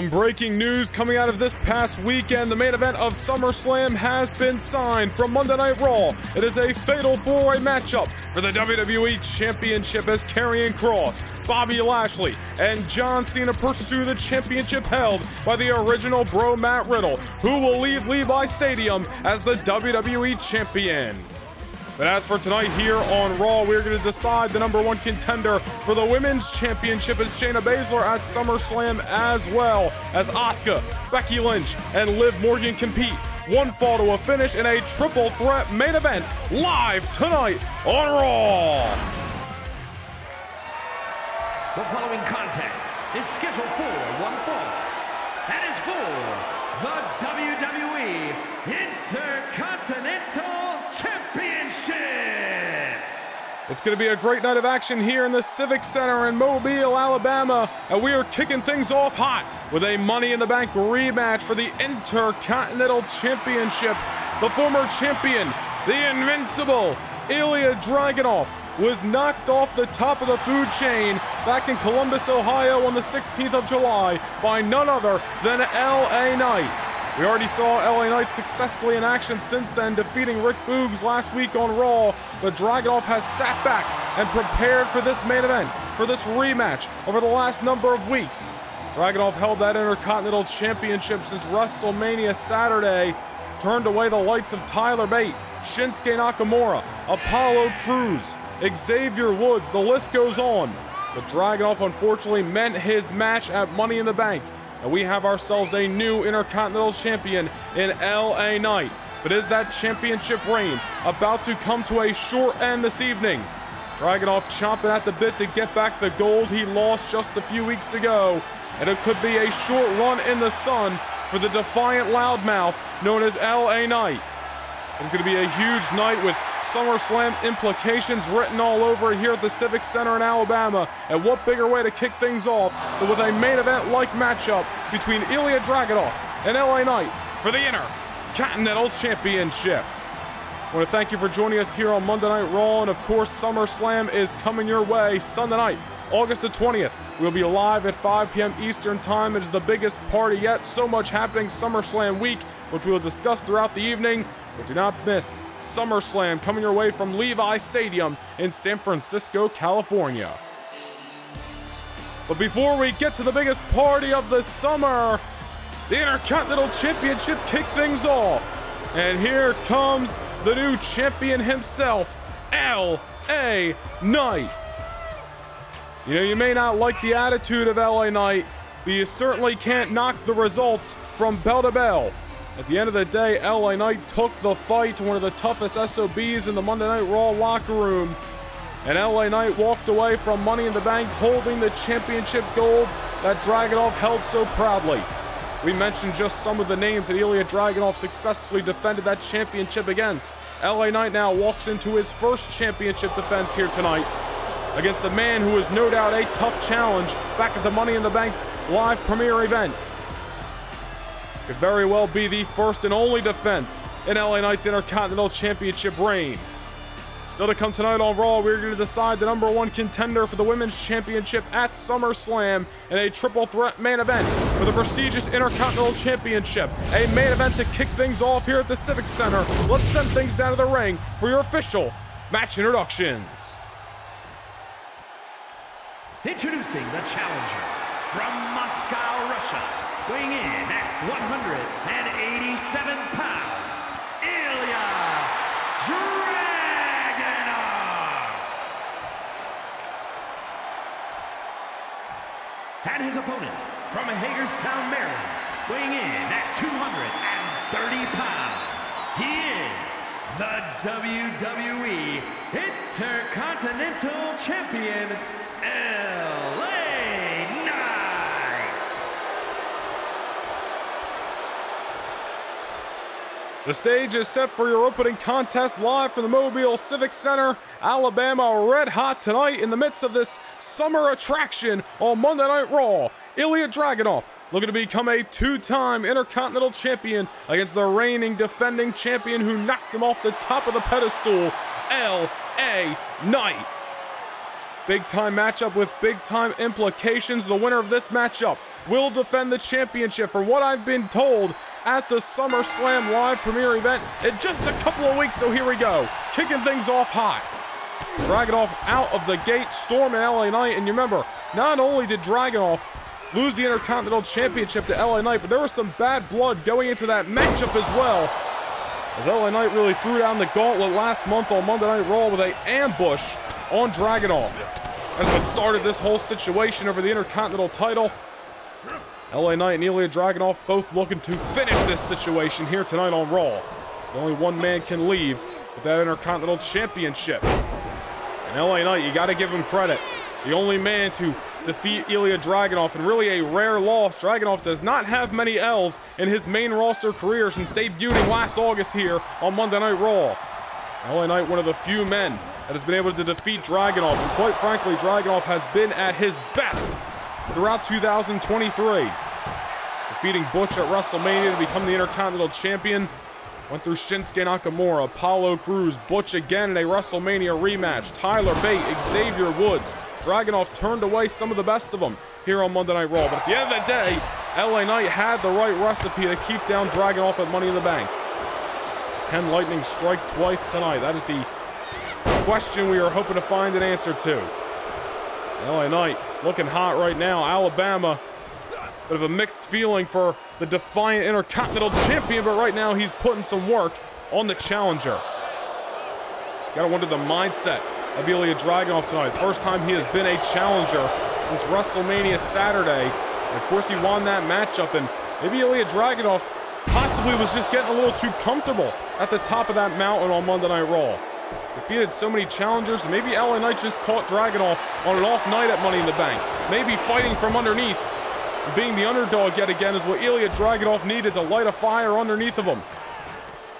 Some breaking news coming out of this past weekend. The main event of SummerSlam has been signed from Monday Night Raw. It is a fatal four way matchup for the WWE Championship as Karrion Kross, Bobby Lashley, and John Cena pursue the championship held by the original bro Matt Riddle, who will leave Levi Stadium as the WWE Champion. But as for tonight here on Raw, we're going to decide the number one contender for the Women's Championship. It's Shayna Baszler at SummerSlam as well as Asuka, Becky Lynch, and Liv Morgan compete. One fall to a finish in a triple threat main event live tonight on Raw. The following contest is scheduled for one fall and is for the WWE Intercontinental It's going to be a great night of action here in the Civic Center in Mobile, Alabama, and we are kicking things off hot with a Money in the Bank rematch for the Intercontinental Championship. The former champion, the invincible Ilja Dragunov, was knocked off the top of the food chain back in Columbus, Ohio on the 16th of July by none other than LA Knight. We already saw LA Knight successfully in action since then, defeating Rick Boogs last week on Raw, but Dragunov has sat back and prepared for this main event, for this rematch over the last number of weeks. Dragunov held that Intercontinental Championship since WrestleMania Saturday, turned away the lights of Tyler Bate, Shinsuke Nakamura, Apollo Crews, Xavier Woods, the list goes on. But Dragunov unfortunately meant his match at Money in the Bank and we have ourselves a new Intercontinental Champion in LA Knight. But is that championship reign about to come to a short end this evening? Dragunov chomping at the bit to get back the gold he lost just a few weeks ago. And it could be a short run in the sun for the defiant loudmouth known as LA Knight. It's going to be a huge night with SummerSlam implications written all over here at the Civic Center in Alabama. And what bigger way to kick things off than with a main event like matchup between Ilja Dragunov and LA Knight for the Intercontinental Championship. I want to thank you for joining us here on Monday Night Raw. And of course, SummerSlam is coming your way Sunday night, August the 20th. We'll be live at 5 p.m. Eastern Time. It is the biggest party yet. So much happening SummerSlam week, which we will discuss throughout the evening. But do not miss SummerSlam coming your way from Levi Stadium in San Francisco, California. But before we get to the biggest party of the summer, the Intercontinental Championship kick things off. And here comes the new champion himself, L.A. Knight. You know, you may not like the attitude of LA Knight, but you certainly can't knock the results from bell to bell. At the end of the day, LA Knight took the fight to one of the toughest SOBs in the Monday Night Raw locker room. And LA Knight walked away from Money in the Bank holding the championship gold that Dragunov held so proudly. We mentioned just some of the names that Ilja Dragunov successfully defended that championship against. LA Knight now walks into his first championship defense here tonight against a man who is no doubt a tough challenge back at the Money in the Bank live premiere event could very well be the first and only defense in LA Knight's Intercontinental Championship reign. Still to come tonight on Raw, we're going to decide the number one contender for the Women's Championship at SummerSlam in a triple threat main event for the prestigious Intercontinental Championship. A main event to kick things off here at the Civic Center. Let's send things down to the ring for your official match introductions. Introducing the challenger from Moscow, Russia weighing in at 187 pounds, Ilja Dragunov. And his opponent from Hagerstown, Maryland, weighing in at 230 pounds, he is the WWE Intercontinental Champion, The stage is set for your opening contest live from the Mobile Civic Center, Alabama, red hot tonight in the midst of this summer attraction on Monday Night Raw. Ilja Dragunov looking to become a two-time Intercontinental Champion against the reigning defending champion who knocked him off the top of the pedestal, L.A. Knight. Big time matchup with big time implications. The winner of this matchup will defend the championship. From what I've been told, at the SummerSlam live premiere event in just a couple of weeks. So here we go, kicking things off hot. Dragunov out of the gate, storming LA Knight. And you remember, not only did Dragunov lose the Intercontinental Championship to LA Knight, but there was some bad blood going into that matchup as well. As LA Knight really threw down the gauntlet last month on Monday Night Raw with a ambush on Dragunov. That's what started this whole situation over the Intercontinental title. LA Knight and Ilja Dragunov both looking to finish this situation here tonight on Raw. Only one man can leave with that Intercontinental Championship. And LA Knight, you got to give him credit. The only man to defeat Ilja Dragunov, and really a rare loss. Dragunov does not have many L's in his main roster career since debuting last August here on Monday Night Raw. LA Knight, one of the few men that has been able to defeat Dragunov, and quite frankly, Dragunov has been at his best throughout 2023. Defeating Butch at WrestleMania to become the Intercontinental Champion. Went through Shinsuke Nakamura, Apollo Crews, Butch again in a WrestleMania rematch, Tyler Bate, Xavier Woods. Dragunov turned away some of the best of them here on Monday Night Raw. But at the end of the day, LA Knight had the right recipe to keep down Dragunov at Money in the Bank. Can Lightning strike twice tonight? That is the question we are hoping to find an answer to. LA Knight looking hot right now. Alabama, bit of a mixed feeling for the defiant Intercontinental Champion, but right now he's putting some work on the challenger. Gotta wonder the mindset of Ilja Dragunov tonight. First time he has been a challenger since WrestleMania Saturday. And of course, he won that matchup, and maybe Ilja Dragunov possibly was just getting a little too comfortable at the top of that mountain on Monday Night Raw. Defeated so many challengers, maybe LA Knight just caught Dragunov on an off night at Money in the Bank. Maybe fighting from underneath. Being the underdog yet again is what Ilja Dragunov needed to light a fire underneath of him.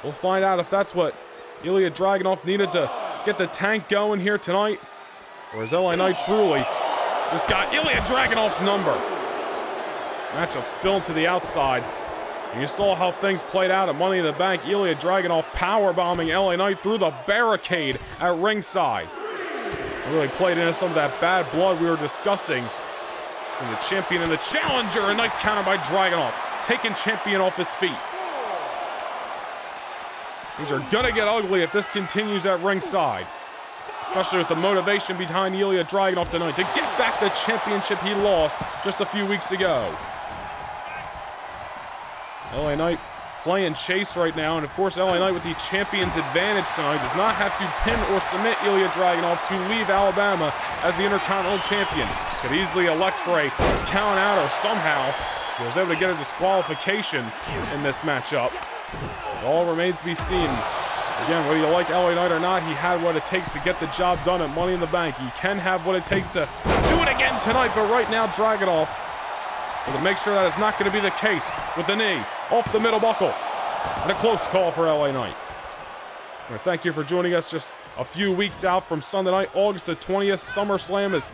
We'll find out if that's what Ilja Dragunov needed to get the tank going here tonight. Or is LA Knight truly just got Ilja Dragunov's number? This matchup spilled to the outside. And you saw how things played out at Money in the Bank. Ilja Dragunov powerbombing LA Knight through the barricade at ringside. Really played into some of that bad blood we were discussing. From the champion and the challenger. A nice counter by Dragunov, taking champion off his feet. These are gonna get ugly if this continues at ringside. Especially with the motivation behind Ilja Dragunov tonight to get back the championship he lost just a few weeks ago. LA Knight playing chase right now, and of course LA Knight with the champion's advantage tonight does not have to pin or submit Ilja Dragunov to leave Alabama as the Intercontinental Champion. Could easily elect for a count out or somehow he was able to get a disqualification in this matchup. It all remains to be seen. Again, whether you like LA Knight or not, he had what it takes to get the job done at Money in the Bank. He can have what it takes to do it again tonight, but right now Dragunov well, to make sure that is not going to be the case with the knee off the middle buckle. And a close call for LA Knight. thank you for joining us just a few weeks out from Sunday night, August the 20th. SummerSlam is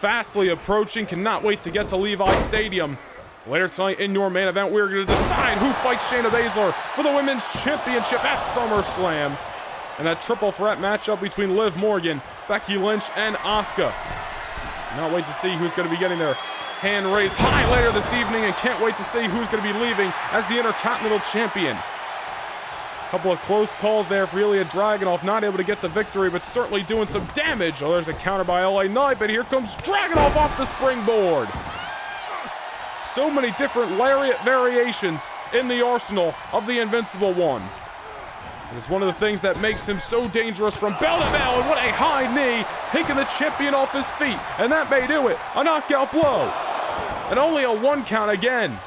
fastly approaching. Cannot wait to get to Levi Stadium. Later tonight in your main event, we're going to decide who fights Shayna Baszler for the Women's Championship at SummerSlam. And that triple threat matchup between Liv Morgan, Becky Lynch, and Asuka. Cannot wait to see who's going to be getting there hand raised high later this evening and can't wait to see who's going to be leaving as the Intercontinental Champion. A couple of close calls there for Ilja Dragunov, not able to get the victory, but certainly doing some damage. Oh, there's a counter by LA Knight, but here comes Dragunov off the springboard. So many different lariat variations in the arsenal of the Invincible One. It's one of the things that makes him so dangerous from bell to bell, and what a high knee, taking the champion off his feet, and that may do it. A knockout blow. And only a one count again.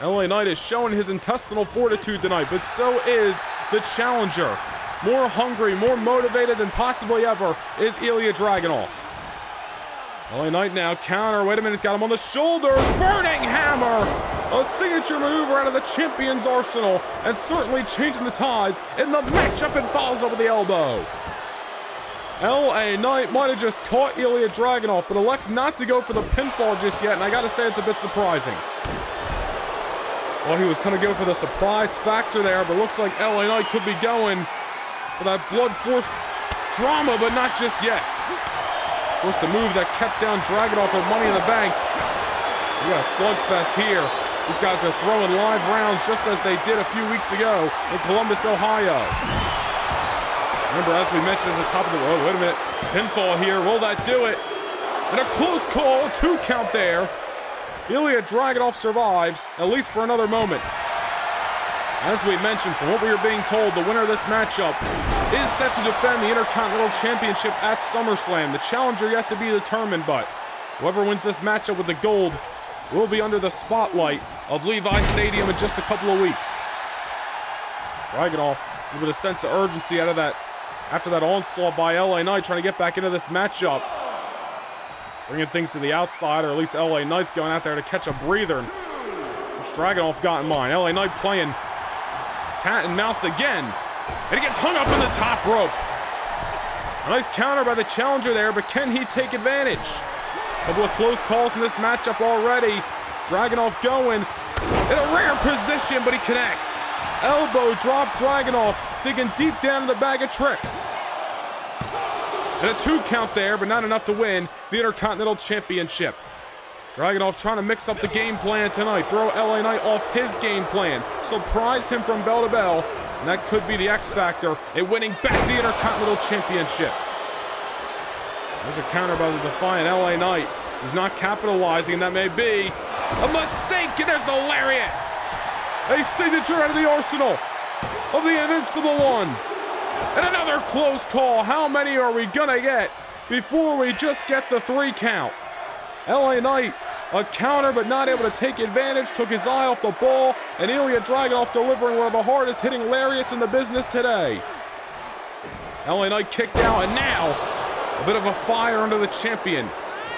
LA Knight is showing his intestinal fortitude tonight, but so is the challenger. More hungry, more motivated than possibly ever is Ilja Dragunov. LA Knight now counter. Wait a minute, got him on the shoulders. Burning hammer. A signature maneuver out of the champion's arsenal, and certainly changing the tides in the matchup and falls over the elbow. LA Knight might have just caught Ilja Dragunov, but elects not to go for the pinfall just yet, and I gotta say it's a bit surprising. Well, he was gonna go for the surprise factor there, but looks like LA Knight could be going for that blood-forced drama, but not just yet. Of course, the move that kept down Dragunov with Money in the Bank. We got a slugfest here. These guys are throwing live rounds just as they did a few weeks ago in Columbus, Ohio. Remember, as we mentioned at the top of the road, wait a minute, pinfall here, will that do it? And a close call, two count there. Ilja Dragunov survives, at least for another moment. As we mentioned, from what we are being told, the winner of this matchup is set to defend the Intercontinental Championship at SummerSlam. The challenger yet to be determined, but whoever wins this matchup with the gold will be under the spotlight of Levi Stadium in just a couple of weeks. Dragunov, a little bit of sense of urgency out of that after that onslaught by LA Knight trying to get back into this matchup. Bringing things to the outside, or at least LA Knight's going out there to catch a breather. Dragunov got in mind? LA Knight playing cat and mouse again. And he gets hung up in the top rope. A nice counter by the challenger there, but can he take advantage? A couple of close calls in this matchup already. Dragunov going in a rare position, but he connects. Elbow drop Dragunov, digging deep down in the bag of tricks. And a two count there, but not enough to win the Intercontinental Championship. Dragunov trying to mix up the game plan tonight. Throw LA Knight off his game plan. Surprise him from bell to bell. And that could be the X factor in winning back the Intercontinental Championship. There's a counter by the defiant LA Knight. He's not capitalizing, and that may be a mistake. And there's the lariat. A signature out of the arsenal of the Invincible One. And another close call. How many are we gonna get before we just get the three count? LA Knight, a counter but not able to take advantage, took his eye off the ball, and Ilja Dragunov delivering one of the hardest hitting lariats in the business today. LA Knight kicked out, and now a bit of a fire under the champion.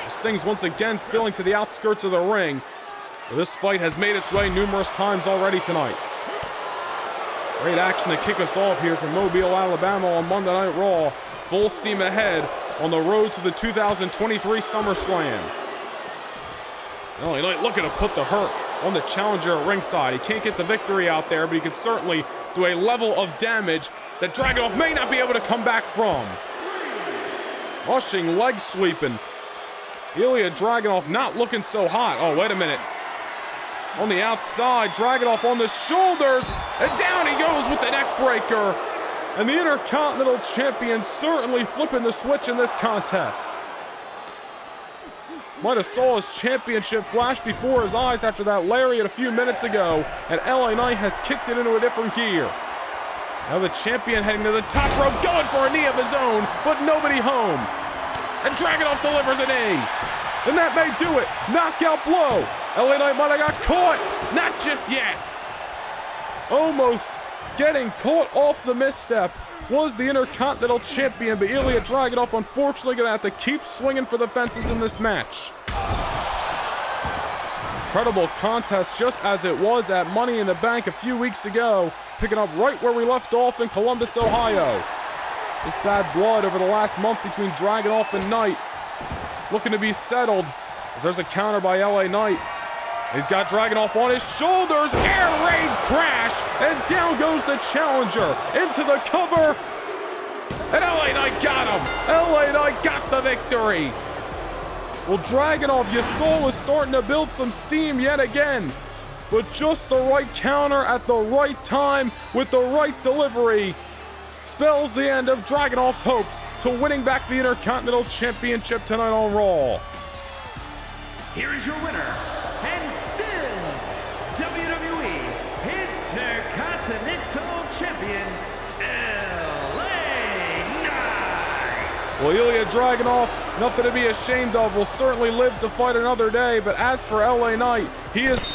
This thing's once again spilling to the outskirts of the ring. This fight has made its way numerous times already tonight. Great action to kick us off here from Mobile, Alabama on Monday Night Raw. Full steam ahead on the road to the 2023 SummerSlam. LA Knight looking to put the hurt on the challenger at ringside. He can't get the victory out there, but he can certainly do a level of damage that Dragunov may not be able to come back from. Russian leg sweeping. Ilja Dragunov not looking so hot. Oh, wait a minute. On the outside, Dragunov on the shoulders, and down he goes with the neck breaker. And the Intercontinental Champion certainly flipping the switch in this contest. Might have saw his championship flash before his eyes after that lariat a few minutes ago, and LA Knight has kicked it into a different gear. Now the champion heading to the top rope, going for a knee of his own, but nobody home. And Dragunov delivers a knee. And that may do it. Knockout blow. LA Knight might have got caught. Not just yet. Almost getting caught off the misstep was the Intercontinental Champion, but Ilja Dragunov unfortunately going to have to keep swinging for the fences in this match. Incredible contest just as it was at Money in the Bank a few weeks ago, picking up right where we left off in Columbus, Ohio. This bad blood over the last month between Dragunov and Knight looking to be settled as there's a counter by LA Knight. He's got Dragunov on his shoulders, air raid crash, and down goes the challenger into the cover. And LA Knight got him. LA Knight got the victory. Well, Dragunov, your soul is starting to build some steam yet again. But just the right counter at the right time with the right delivery spells the end of Dragunov's hopes to winning back the Intercontinental Championship tonight on Raw. Here is your winner, and still WWE Intercontinental Champion, LA Knight. Well, Ilja Dragunov, nothing to be ashamed of, will certainly live to fight another day. But as for LA Knight, he is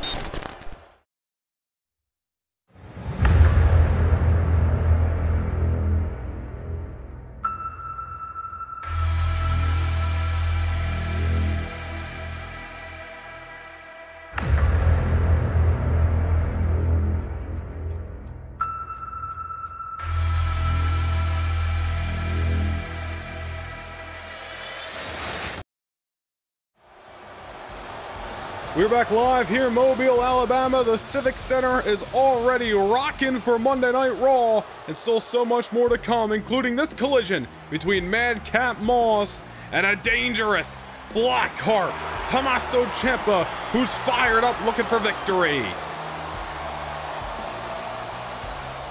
We're back live here in Mobile, Alabama. The Civic Center is already rocking for Monday Night Raw, and still so much more to come, including this collision between Madcap Moss and a dangerous Blackheart, Tommaso Ciampa, who's fired up looking for victory.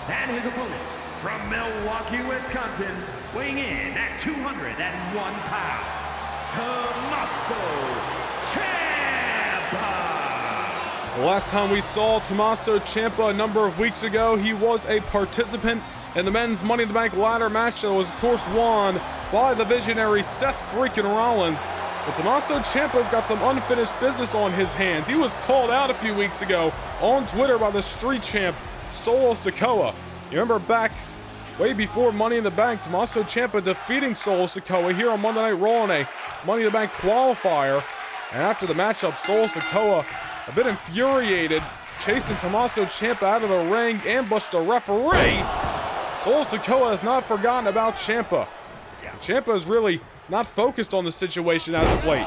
And his opponent from Milwaukee, Wisconsin, weighing in at 201 pounds, Tommaso. The last time we saw Tommaso Ciampa a number of weeks ago, he was a participant in the men's Money in the Bank ladder match that was, of course, won by the visionary Seth freaking Rollins. But Tommaso Ciampa's got some unfinished business on his hands. He was called out a few weeks ago on Twitter by the street champ, Solo Sikoa. You remember back way before Money in the Bank, Tommaso Ciampa defeating Solo Sikoa here on Monday Night Raw in a Money in the Bank qualifier. And after the matchup, Solo Sikoa, a bit infuriated, chasing Tommaso Ciampa out of the ring, ambushed the referee. Solo Sikoa has not forgotten about Ciampa. Ciampa is really not focused on the situation as of late.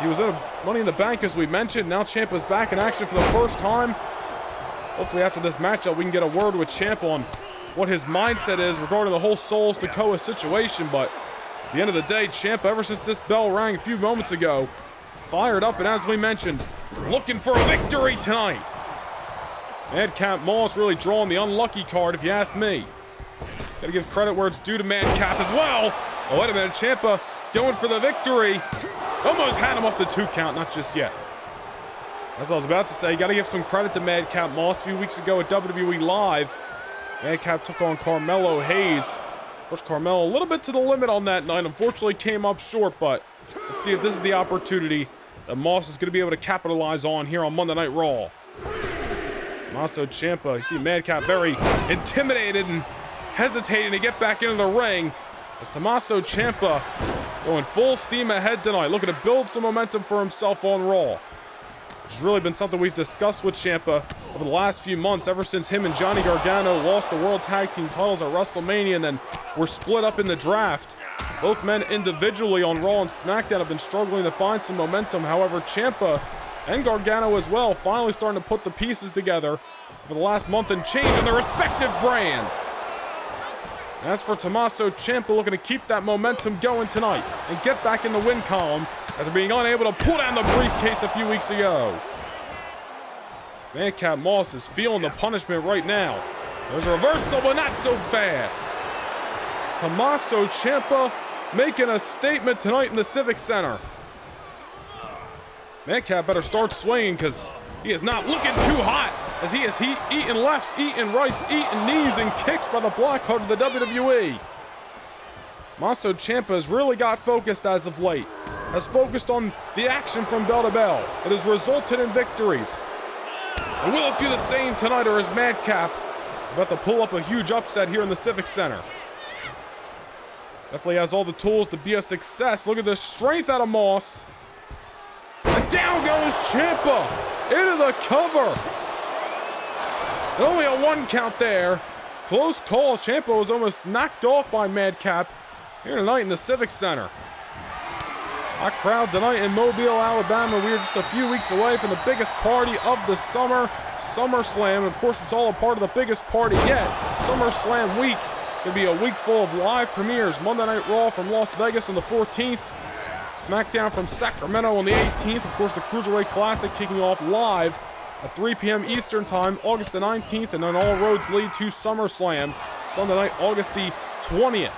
He was in a Money in the Bank, as we mentioned. Now Ciampa's back in action for the first time. Hopefully after this matchup, we can get a word with Ciampa on what his mindset is regarding the whole Solo Sikoa situation. But at the end of the day, Ciampa, ever since this bell rang a few moments ago, fired up and as we mentioned, looking for a victory tonight. Madcap Moss really drawing the unlucky card, if you ask me. Gotta give credit where it's due to Madcap as well. Oh, wait a minute. Ciampa going for the victory. Almost had him off the two count, not just yet. As I was about to say, gotta give some credit to Madcap Moss. A few weeks ago at WWE Live, Madcap took on Carmelo Hayes. Pushed Carmelo a little bit to the limit on that night. Unfortunately, came up short, but let's see if this is the opportunity that Moss is going to be able to capitalize on here on Monday Night Raw. Tommaso Ciampa, you see Madcap very intimidated and hesitating to get back into the ring. As Tommaso Ciampa going full steam ahead tonight, looking to build some momentum for himself on Raw. It's really been something we've discussed with Ciampa over the last few months, ever since him and Johnny Gargano lost the World Tag Team titles at WrestleMania and then were split up in the draft. Both men individually on Raw and SmackDown have been struggling to find some momentum. However, Ciampa and Gargano as well finally starting to put the pieces together for the last month and change on their respective brands. As for Tommaso Ciampa looking to keep that momentum going tonight and get back in the win column after being unable to pull down the briefcase a few weeks ago. Madcap Moss is feeling the punishment right now. There's a reversal, but not so fast. Tommaso Ciampa making a statement tonight in the Civic Center. Madcap better start swinging because he is not looking too hot as he is he eating lefts, eating rights, eating knees, and kicks by the Blackheart of the WWE. Tommaso Ciampa has really got focused as of late, has focused on the action from bell to bell. It has resulted in victories. Will it do the same tonight, or is Madcap about to pull up a huge upset here in the Civic Center? Definitely has all the tools to be a success. Look at the strength out of Moss. And down goes Ciampa into the cover. And only a one count there. Close call. Ciampa was almost knocked off by Madcap here tonight in the Civic Center. Hot crowd tonight in Mobile, Alabama. We are just a few weeks away from the biggest party of the summer, SummerSlam. Of course, it's all a part of the biggest party yet, SummerSlam week. Gonna be a week full of live premieres. Monday Night Raw from Las Vegas on the 14th. SmackDown from Sacramento on the 18th. Of course, the Cruiserweight Classic kicking off live at 3 p.m. Eastern Time, August the 19th, and then all roads lead to SummerSlam, Sunday night, August the 20th.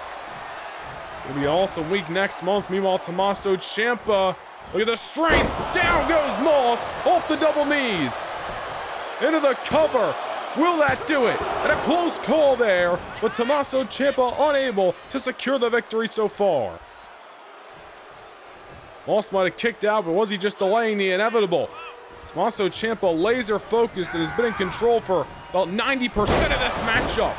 It'll be an awesome week next month. Meanwhile, Tommaso Ciampa, look at the strength. Down goes Moss off the double knees. Into the cover. Will that do it? And a close call there, but Tommaso Ciampa unable to secure the victory so far. Moss might have kicked out, but was he just delaying the inevitable? Tommaso Ciampa laser focused and has been in control for about 90% of this matchup.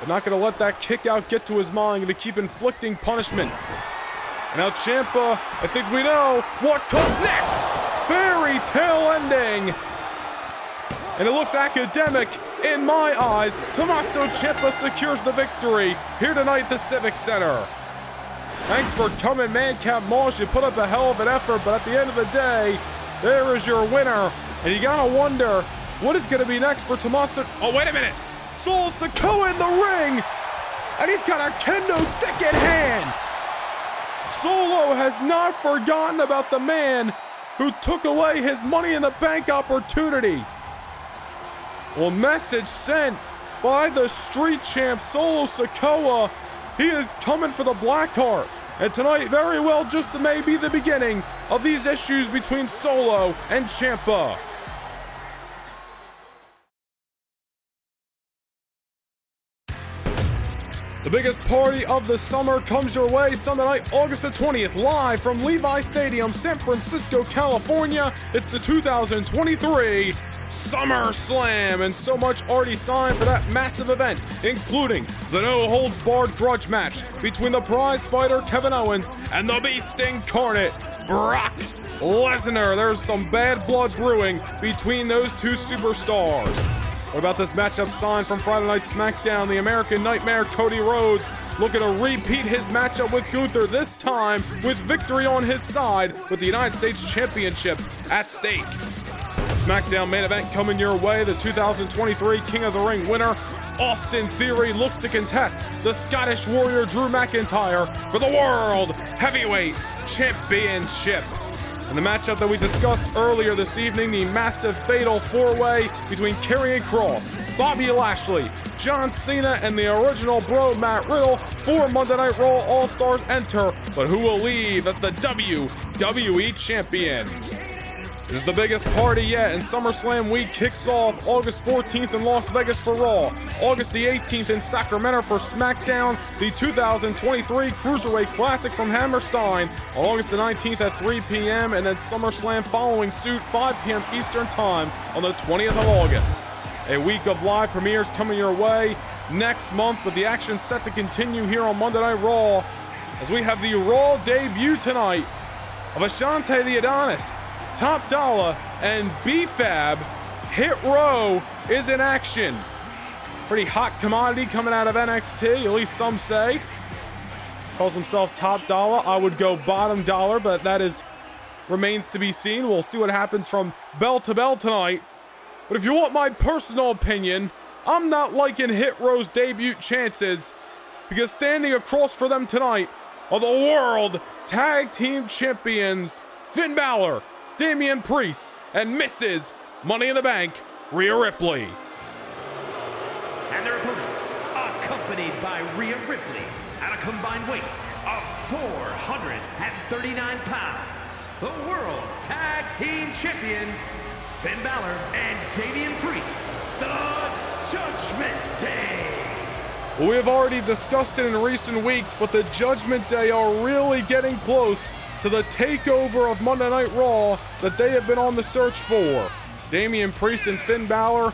But not going to let that kick out get to his mind and to keep inflicting punishment. And now Ciampa, I think we know what comes next. Fairy tale ending. And it looks academic in my eyes. Tommaso Ciampa secures the victory here tonight at the Civic Center. Thanks for coming, Madcap Moss. You put up a hell of an effort, but at the end of the day, there is your winner. And you gotta wonder, what is gonna be next for Tommaso? Oh, wait a minute. Solo Sikoa in the ring! And he's got a kendo stick in hand! Solo has not forgotten about the man who took away his Money in the Bank opportunity. Well, message sent by the street champ Solo Sikoa. He is coming for the black heart. And tonight, very well, just may be the beginning of these issues between Solo and Ciampa. The biggest party of the summer comes your way Sunday night, August the 20th, live from Levi Stadium, San Francisco, California. It's the 2023 Summer Slam, and so much already signed for that massive event, including the no holds barred grudge match between the prize fighter Kevin Owens and the beast incarnate Brock Lesnar. There's some bad blood brewing between those two superstars. What about this matchup signed from Friday Night SmackDown? The American Nightmare Cody Rhodes looking to repeat his matchup with Gunther, this time with victory on his side with the United States Championship at stake. SmackDown main event coming your way. The 2023 King of the Ring winner, Austin Theory, looks to contest the Scottish Warrior Drew McIntyre for the World Heavyweight Championship. In the matchup that we discussed earlier this evening, the massive fatal four way between Karrion Kross, Bobby Lashley, John Cena, and the original bro Matt Riddle. Four Monday Night Raw All Stars enter, but who will leave as the WWE Champion? Is the biggest party yet, and SummerSlam week kicks off August 14th in Las Vegas for Raw, August the 18th in Sacramento for SmackDown, the 2023 Cruiserweight Classic from Hammerstein August the 19th at 3 p.m., and then SummerSlam following suit 5 p.m. Eastern Time on the 20th of August. A week of live premieres coming your way next month, but the action set to continue here on Monday Night Raw as we have the Raw debut tonight of Ashante the Adonis Top Dollar, and B-Fab. Hit Row is in action. Pretty hot commodity coming out of NXT, at least some say. Calls himself Top Dollar. I would go Bottom Dollar, but that is remains to be seen. We'll see what happens from bell to bell tonight. But if you want my personal opinion, I'm not liking Hit Row's debut chances because standing across for them tonight are the World Tag Team Champions Finn Balor Damian Priest, and Mrs. Money in the Bank, Rhea Ripley. And their opponents, accompanied by Rhea Ripley at a combined weight of 439 pounds, the World Tag Team Champions, Finn Balor and Damian Priest, the Judgment Day. We have already discussed it in recent weeks, but the Judgment Day are really getting close to the takeover of Monday Night Raw that they have been on the search for. Damian Priest and Finn Balor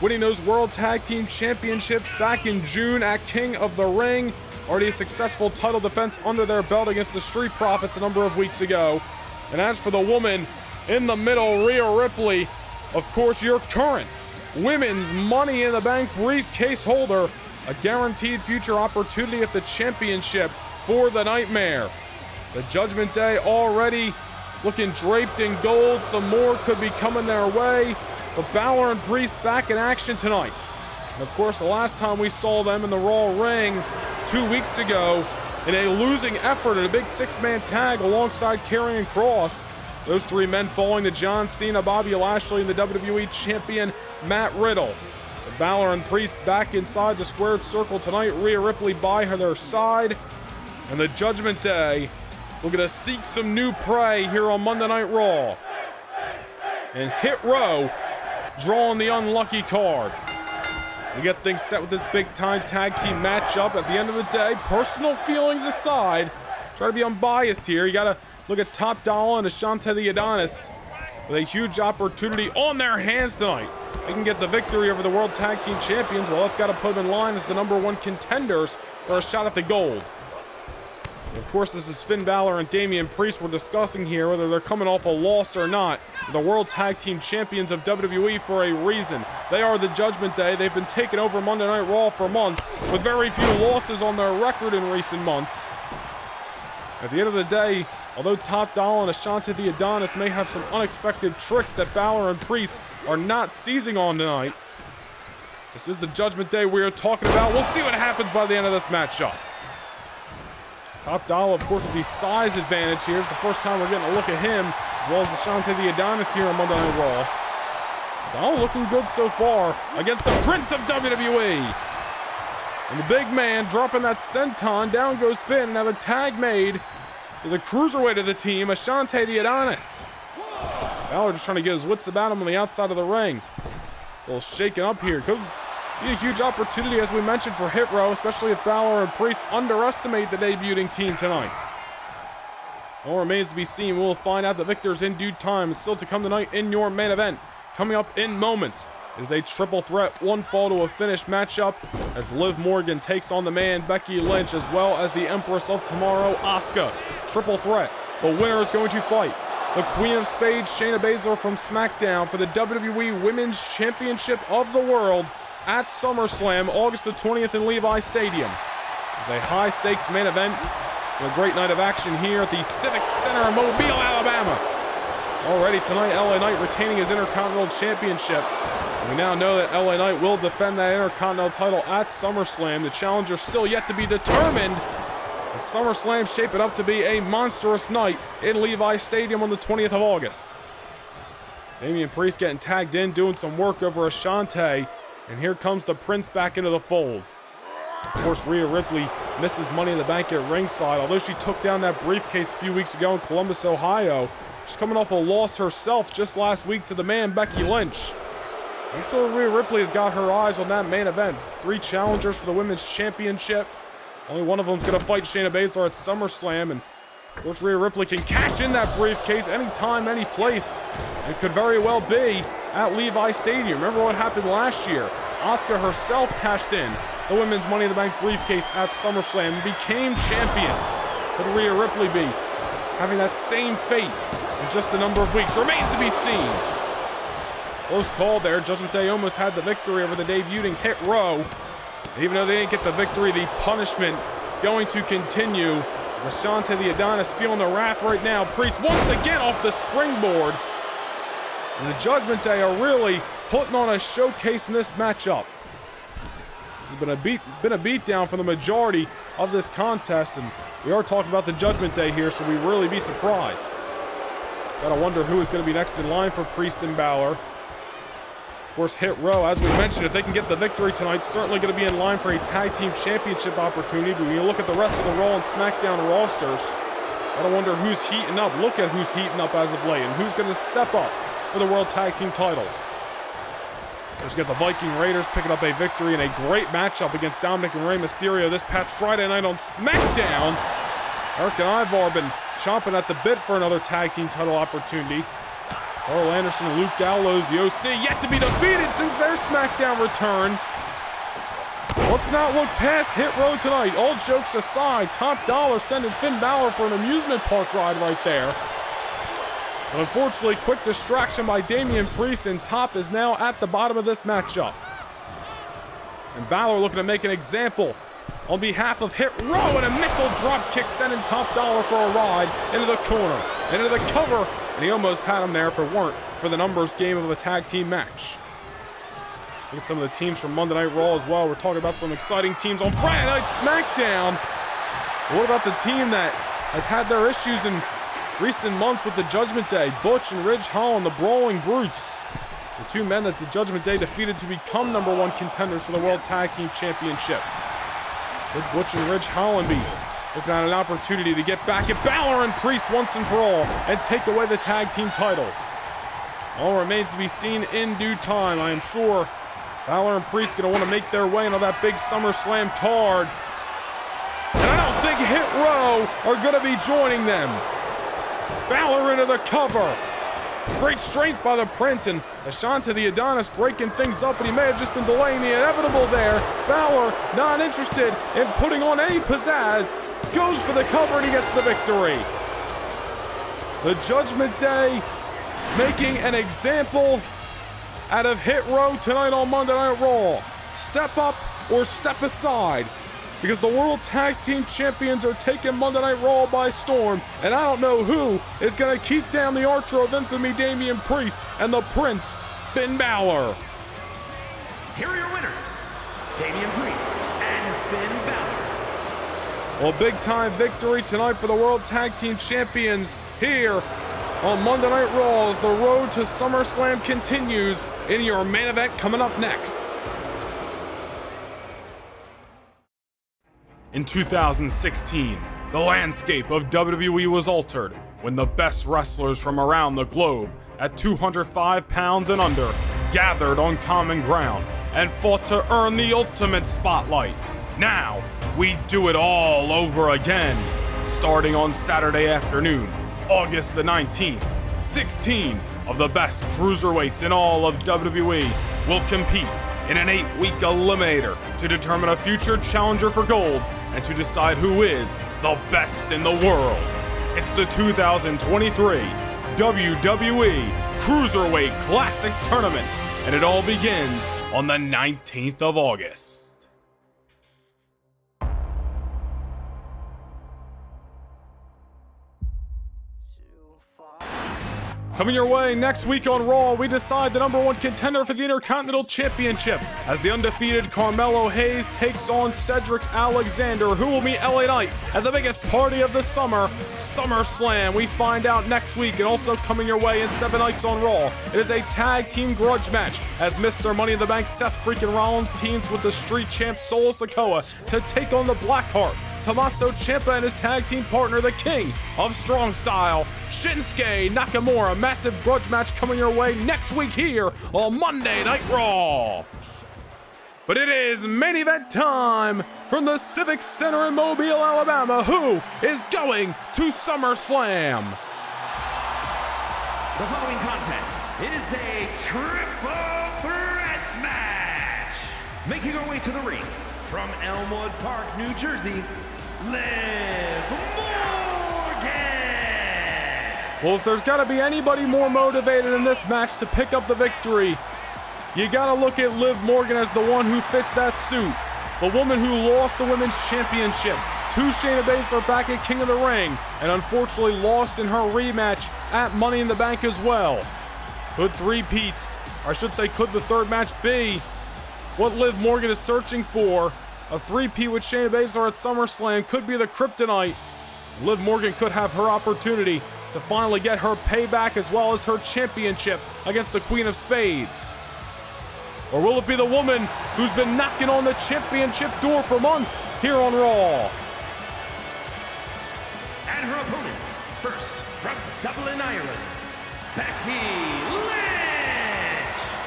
winning those World Tag Team Championships back in June at King of the Ring. Already a successful title defense under their belt against the Street Profits a number of weeks ago. And as for the woman in the middle, Rhea Ripley, of course, your current women's Money in the Bank briefcase holder, a guaranteed future opportunity at the championship for the Nightmare. The Judgment Day already looking draped in gold. Some more could be coming their way. But Balor and Priest back in action tonight. And of course, the last time we saw them in the Raw ring two weeks ago in a losing effort in a big six-man tag alongside Karrion Kross. Those three men falling to John Cena, Bobby Lashley, and the WWE Champion Matt Riddle. So Balor and Priest back inside the squared circle tonight. Rhea Ripley by her their side. And the Judgment Day we're going to seek some new prey here on Monday Night Raw. And Hit Row drawing the unlucky card. we get things set with this big time tag team matchup. At the end of the day, personal feelings aside, try to be unbiased here. You got to look at Top Dollar and Ashante the Adonis with a huge opportunity on their hands tonight. They can get the victory over the World Tag Team Champions. Well, that's got to put them in line as the number one contenders for a shot at the gold. Of course, this is Finn Balor and Damian Priest we're discussing here, whether they're coming off a loss or not. The World Tag Team Champions of WWE for a reason. They are the Judgment Day. They've been taking over Monday Night Raw for months, with very few losses on their record in recent months. At the end of the day, although Top Dollar and Ashante the Adonis may have some unexpected tricks that Balor and Priest are not seizing on tonight, this is the Judgment Day we are talking about. We'll see what happens by the end of this matchup. Top Dollar, of course, with the size advantage here. It's the first time we're getting a look at him, as well as Ashante the Adonis here on Monday Night Raw. Dollar looking good so far against the Prince of WWE. And the big man dropping that senton. Down goes Finn. Now the tag made to the cruiserweight of the team, Ashante the Adonis. Balor just trying to get his wits about him on the outside of the ring. A little shaken up here. Could be a huge opportunity, as we mentioned, for Hit Row, especially if Balor and Priest underestimate the debuting team tonight. All remains to be seen. We'll find out the victors in due time. It's still to come tonight in your main event. Coming up in moments is a triple threat, one fall to a finish matchup as Liv Morgan takes on the man Becky Lynch as well as the Empress of Tomorrow, Asuka. Triple threat. The winner is going to fight the Queen of Spades, Shayna Baszler from SmackDown for the WWE Women's Championship of the World at SummerSlam, August the 20th in Levi Stadium. It's a high stakes main event. It's been a great night of action here at the Civic Center in Mobile, Alabama. Already tonight, LA Knight retaining his Intercontinental Championship. We now know that LA Knight will defend that Intercontinental title at SummerSlam. The challenger still yet to be determined. But SummerSlam shaping up to be a monstrous night in Levi Stadium on the 20th of August. Damian Priest getting tagged in, doing some work over Ashante. And here comes the Prince back into the fold. Of course, Rhea Ripley misses Money in the Bank at ringside. Although she took down that briefcase a few weeks ago in Columbus, Ohio, she's coming off a loss herself just last week to the man Becky Lynch. I'm sure Rhea Ripley has got her eyes on that main event. Three challengers for the Women's Championship. Only one of them's going to fight Shayna Baszler at SummerSlam, and course Rhea Ripley can cash in that briefcase anytime, any place. It could very well be at Levi Stadium. Remember what happened last year? Asuka herself cashed in the Women's Money in the Bank briefcase at SummerSlam and became champion. Could Rhea Ripley be having that same fate in just a number of weeks? Remains to be seen. Close call there. Judgment Day almost had the victory over the debuting Hit Row. Even though they didn't get the victory, the punishment going to continue. As Ashante the Adonis feeling the wrath right now. Priest once again off the springboard. And the Judgment Day are really putting on a showcase in this matchup. This has been a beat been a beatdown for the majority of this contest, and we are talking about the Judgment Day here, so we really be surprised. Gotta wonder who is going to be next in line for Priest and Balor. Of course, Hit Row, as we mentioned, if they can get the victory tonight, certainly going to be in line for a tag team championship opportunity. But when you look at the rest of the Raw and SmackDown rosters, I don't wonder who's heating up. Look at who's heating up as of late, and who's going to step up for the World Tag Team titles. Let's get the Viking Raiders picking up a victory in a great matchup against Dominic and Rey Mysterio this past Friday night on SmackDown. Erik and Ivar been chomping at the bit for another tag team title opportunity. Karl Anderson and Luke Gallows, the OC, yet to be defeated since their SmackDown return. Let's not look past Hit Row tonight. All jokes aside, Top Dollar sending Finn Balor for an amusement park ride right there. But unfortunately, quick distraction by Damian Priest, and Top is now at the bottom of this matchup. And Balor looking to make an example on behalf of Hit Row, and a missile drop kick sending Top Dollar for a ride into the corner, into the cover and he almost had him there if it weren't for the numbers game of a tag team match. Look at some of the teams from Monday Night Raw as well. We're talking about some exciting teams on Friday Night SmackDown. what about the team that has had their issues in recent months with the Judgment Day? Butch and Ridge Holland, the Brawling Brutes. The two men that the Judgment Day defeated to become number one contenders for the World Tag Team Championship. Could Butch and Ridge Holland be Looking at an opportunity to get back at Balor and Priest once and for all and take away the tag team titles. All remains to be seen in due time. I am sure Balor and Priest going to want to make their way into that big SummerSlam card. And I don't think Hit Row are going to be joining them. Balor into the cover. Great strength by the Prince and Ashante the Adonis breaking things up, but he may have just been delaying the inevitable there. Balor not interested in putting on any pizzazz goes for the cover and he gets the victory. The Judgment Day making an example out of Hit Row tonight on Monday Night Raw. Step up or step aside because the World Tag Team Champions are taking Monday Night Raw by storm, and I don't know who is going to keep down the archer of infamy, Damian Priest, and the Prince, Finn Balor. Here are your winners, Damian Priest and Finn Balor. Well, big time victory tonight for the World Tag Team Champions here on Monday Night Raw as the road to SummerSlam continues in your main event coming up next. In 2016, the landscape of WWE was altered when the best wrestlers from around the globe at 205 pounds and under gathered on common ground and fought to earn the ultimate spotlight. Now, we do it all over again. Starting on Saturday afternoon, August the 19th, 16 of the best cruiserweights in all of WWE will compete in an eight week eliminator to determine a future challenger for gold and to decide who is the best in the world. It's the 2023 WWE Cruiserweight Classic Tournament, and it all begins on the 19th of August. Coming your way next week on Raw, we decide the number one contender for the Intercontinental Championship as the undefeated Carmelo Hayes takes on Cedric Alexander, who will meet LA Knight at the biggest party of the summer, SummerSlam. We find out next week, and also coming your way in seven nights on Raw, it is a tag team grudge match as Mr. Money in the Bank Seth freaking Rollins teams with the Street Champ Solo Sikoa to take on the Blackheart. Tommaso Ciampa and his tag team partner, the King of Strong Style, Shinsuke Nakamura. A massive grudge match coming your way next week here on Monday Night Raw. But it is main event time from the Civic Center in Mobile, Alabama. Who is going to SummerSlam? The following contest is a triple threat match. Making our way to the ring from Elmwood Park, New Jersey, Liv Morgan. Well, if there's got to be anybody more motivated in this match to pick up the victory, you got to look at Liv Morgan as the one who fits that suit. The woman who lost the Women's Championship to Shayna Baszler back at King of the Ring, and unfortunately lost in her rematch at Money in the Bank as well. Could three Pete's, or I should say, could the third match be what Liv Morgan is searching for? A 3P with Shayna Baszler at SummerSlam could be the kryptonite. Liv Morgan could have her opportunity to finally get her payback as well as her championship against the Queen of Spades. Or will it be the woman who's been knocking on the championship door for months here on Raw? And her opponents, first from Dublin, Ireland, Becky Lynch.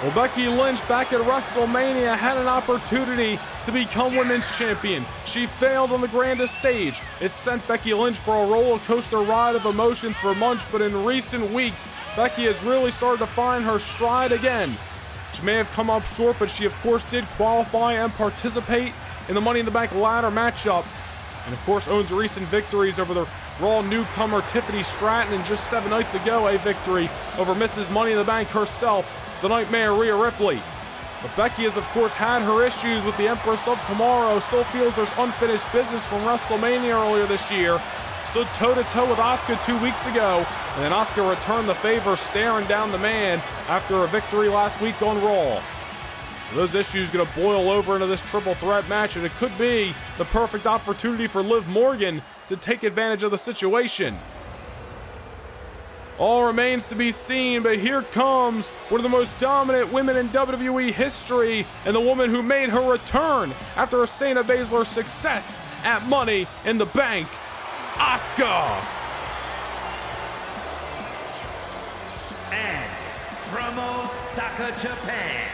Well, Becky Lynch back at WrestleMania had an opportunity to become women's champion. She failed on the grandest stage. It sent Becky Lynch for a roller coaster ride of emotions for months, but in recent weeks, Becky has really started to find her stride again. She may have come up short, but she of course did qualify and participate in the Money in the Bank ladder matchup. And of course owns recent victories over the Raw newcomer Tiffany Stratton and just seven nights ago a victory over Mrs. Money in the Bank herself, the Nightmare Rhea Ripley. But Becky has, of course, had her issues with the Empress of Tomorrow. Still feels there's unfinished business from WrestleMania earlier this year. Stood toe to toe with Asuka two weeks ago, and then Asuka returned the favor, staring down the man after a victory last week on Raw. So those issues going to boil over into this triple threat match, and it could be the perfect opportunity for Liv Morgan to take advantage of the situation. All remains to be seen, but here comes one of the most dominant women in WWE history and the woman who made her return after a Shayna Baszler success at Money in the Bank, Asuka. And from Osaka, Japan,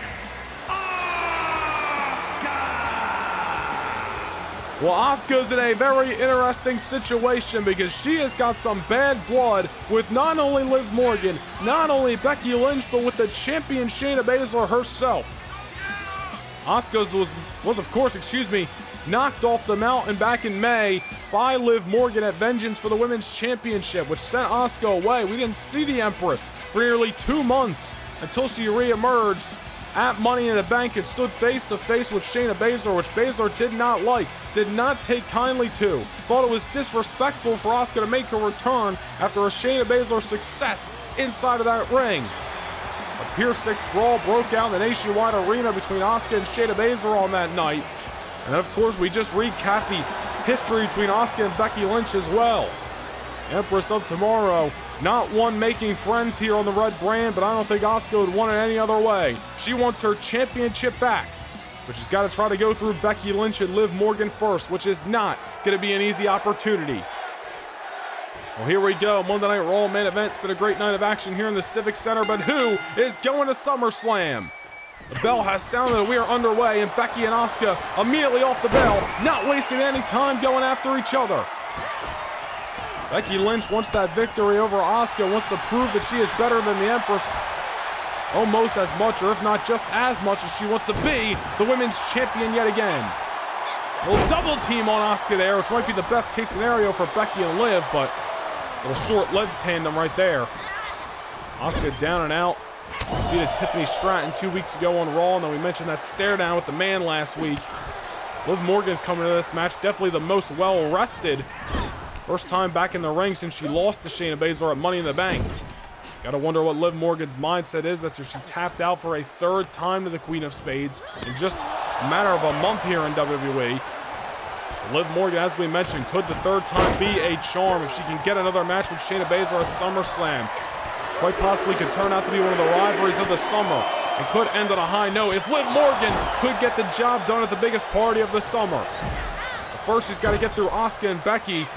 Well, Asuka's in a very interesting situation because she has got some bad blood with not only Liv Morgan, not only Becky Lynch, but with the champion Shayna Baszler herself. Asuka's was, was of course, excuse me, knocked off the mountain back in May by Liv Morgan at Vengeance for the Women's Championship, which sent Asuka away. We didn't see the Empress for nearly two months until she re-emerged at Money in the Bank and stood face to face with Shayna Baszler, which Baszler did not like, did not take kindly to. Thought it was disrespectful for Asuka to make her return after a Shayna Baszler success inside of that ring. A Pier 6 brawl broke out in the nationwide arena between Asuka and Shayna Baszler on that night. And of course, we just recapped the history between Asuka and Becky Lynch as well. Empress of Tomorrow, not one making friends here on the red brand, but I don't think Asuka would want it any other way. She wants her championship back, but she's got to try to go through Becky Lynch and Liv Morgan first, which is not going to be an easy opportunity. Well, here we go. Monday Night Raw main event. It's been a great night of action here in the Civic Center, but who is going to SummerSlam? The bell has sounded we are underway, and Becky and Asuka immediately off the bell, not wasting any time going after each other. Becky Lynch wants that victory over Asuka, wants to prove that she is better than the Empress almost as much, or if not just as much as she wants to be the women's champion yet again. Little double team on Asuka there, which might be the best case scenario for Becky and Liv, but a little short-lived tandem right there. Asuka down and out. Defeated Tiffany Stratton two weeks ago on Raw, and then we mentioned that stare down with the man last week. Liv Morgan's coming to this match, definitely the most well-rested First time back in the ring since she lost to Shayna Baszler at Money in the Bank. Gotta wonder what Liv Morgan's mindset is after she tapped out for a third time to the Queen of Spades in just a matter of a month here in WWE. Liv Morgan, as we mentioned, could the third time be a charm if she can get another match with Shayna Baszler at SummerSlam. Quite possibly could turn out to be one of the rivalries of the summer and could end on a high note if Liv Morgan could get the job done at the biggest party of the summer. But first, she's got to get through Asuka and Becky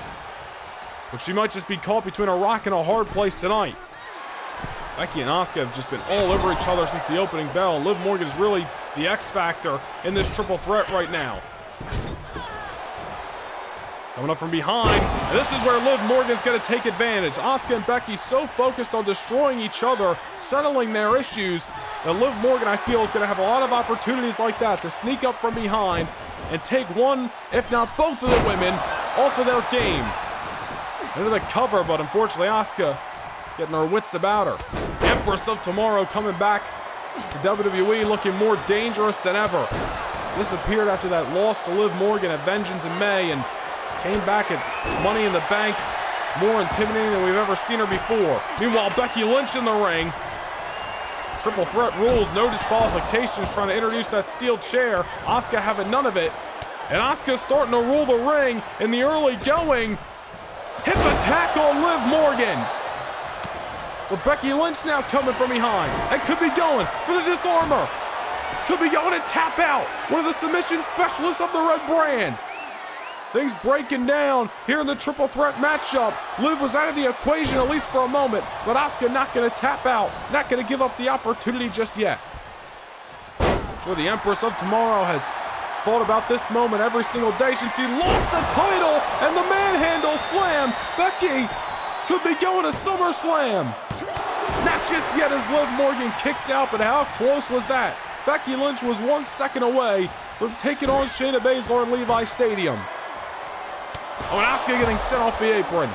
but she might just be caught between a rock and a hard place tonight. Becky and Asuka have just been all over each other since the opening bell. Liv Morgan is really the X factor in this triple threat right now. Coming up from behind, and this is where Liv Morgan's going to take advantage. Asuka and Becky so focused on destroying each other, settling their issues, that Liv Morgan, I feel, is going to have a lot of opportunities like that to sneak up from behind and take one, if not both of the women, off of their game into the cover, but unfortunately Asuka getting her wits about her. Empress of Tomorrow coming back to WWE looking more dangerous than ever. Disappeared after that loss to Liv Morgan at Vengeance in May and came back at Money in the Bank more intimidating than we've ever seen her before. Meanwhile, Becky Lynch in the ring. Triple threat rules, no disqualifications, trying to introduce that steel chair. Asuka having none of it. And Asuka starting to rule the ring in the early going. Hip attack on Liv Morgan. But Becky Lynch now coming from behind and could be going for the disarmer. Could be going to tap out. One of the submission specialists of the red brand. Things breaking down here in the triple threat matchup. Liv was out of the equation at least for a moment, but Asuka not going to tap out, not going to give up the opportunity just yet. I'm sure the Empress of Tomorrow has thought about this moment every single day since she lost the title and the manhandle slam. Becky could be going to SummerSlam. Not just yet as Liv Morgan kicks out, but how close was that? Becky Lynch was one second away from taking on Shayna Baszler in Levi Stadium. Oh, and Asuka getting sent off the apron.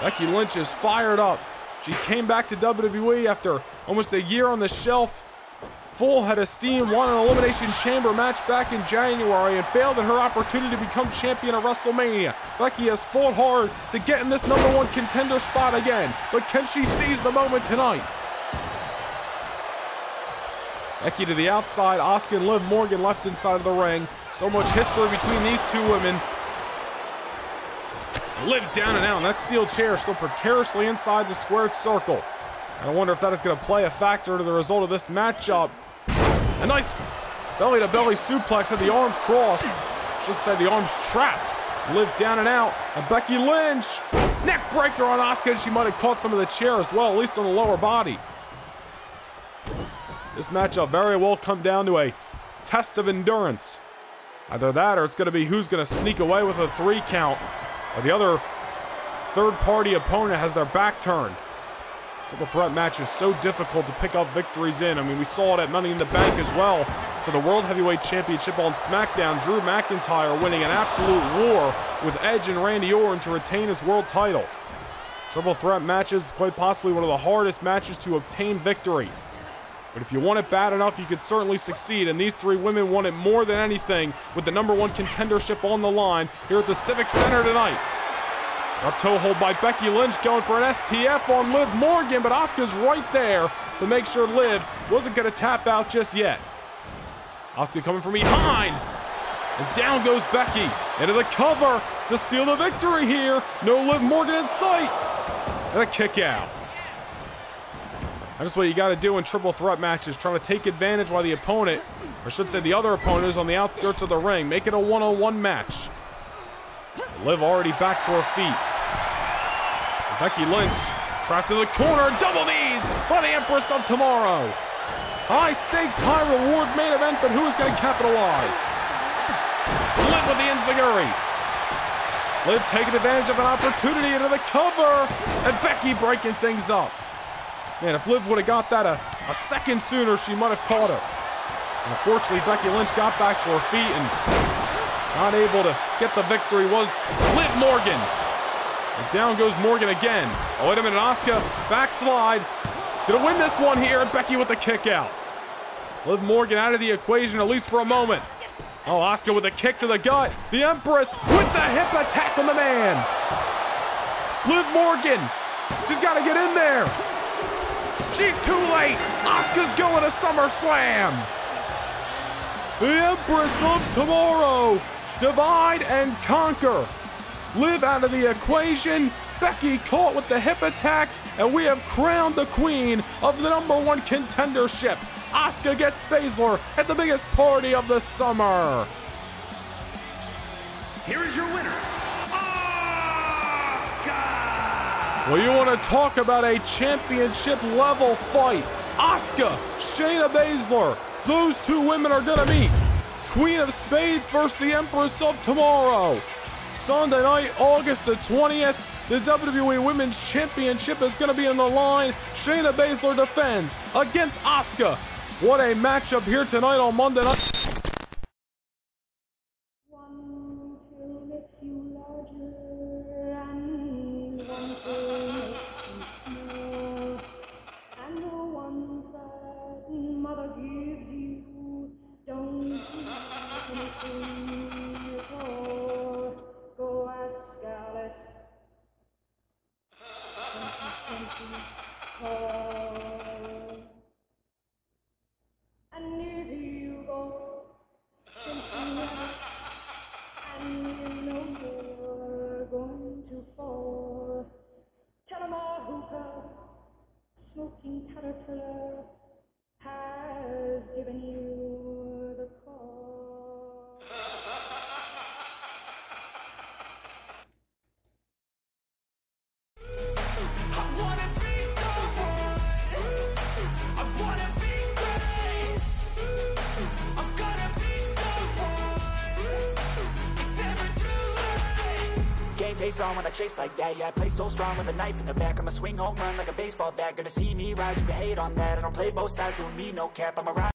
Becky Lynch is fired up. She came back to WWE after almost a year on the shelf Full had a Steam won an Elimination Chamber match back in January and failed at her opportunity to become champion of WrestleMania. Becky has fought hard to get in this number one contender spot again, but can she seize the moment tonight? Becky to the outside, Asuka and Liv Morgan left inside of the ring. So much history between these two women. Liv down and out, and that steel chair still precariously inside the squared circle. I wonder if that is going to play a factor to the result of this matchup. A nice belly-to-belly suplex had the arms crossed. Should say the arms trapped. Liv down and out. And Becky Lynch. Neck breaker on Asuka. She might have caught some of the chair as well, at least on the lower body. This matchup very well come down to a test of endurance. Either that or it's going to be who's going to sneak away with a three count. Or the other third-party opponent has their back turned. Triple threat match is so difficult to pick up victories in. I mean, we saw it at Money in the Bank as well for the World Heavyweight Championship on SmackDown. Drew McIntyre winning an absolute war with Edge and Randy Orton to retain his world title. Triple threat matches, quite possibly one of the hardest matches to obtain victory. But if you want it bad enough, you could certainly succeed. And these three women want it more than anything with the number one contendership on the line here at the Civic Center tonight. Up toe hold by Becky Lynch going for an STF on Liv Morgan, but Asuka's right there to make sure Liv wasn't going to tap out just yet. Asuka coming from behind. And down goes Becky. Into the cover to steal the victory here. No Liv Morgan in sight. And a kick out. That's what you got to do in triple threat matches, trying to take advantage while the opponent, or should say the other opponent, is on the outskirts of the ring. Make it a one-on-one match. Liv already back to her feet. Becky Lynch trapped in the corner, double knees by the Empress of Tomorrow. High stakes, high reward main event, but who is going to capitalize? Liv with the enziguri. Liv taking advantage of an opportunity into the cover, and Becky breaking things up. Man, if Liv would have got that a, a second sooner, she might have caught her. Unfortunately, Becky Lynch got back to her feet and not able to get the victory was Liv Morgan. And down goes Morgan again. Oh, wait a minute, Asuka, backslide. Gonna win this one here, and Becky with the kick out. Liv Morgan out of the equation, at least for a moment. Oh, Asuka with a kick to the gut. The Empress with the hip attack on the man. Liv Morgan, she's got to get in there. She's too late. Asuka's going to SummerSlam. The Empress of Tomorrow. Divide and conquer. Liv out of the equation. Becky caught with the hip attack. And we have crowned the queen of the number one contendership. Asuka gets Baszler at the biggest party of the summer. Here is your winner, Well, you want to talk about a championship level fight. Asuka, Shayna Baszler. Those two women are going to meet. Queen of Spades versus the Empress of Tomorrow. Sunday night, August the 20th, the WWE Women's Championship is going to be on the line. Shayna Baszler defends against Asuka. What a matchup here tonight on Monday Night. Chase like that. Yeah, I play so strong with a knife in the back. I'ma swing home run like a baseball bat. Gonna see me rise, you can hate on that. I don't play both sides, doing me no cap. I'm a ride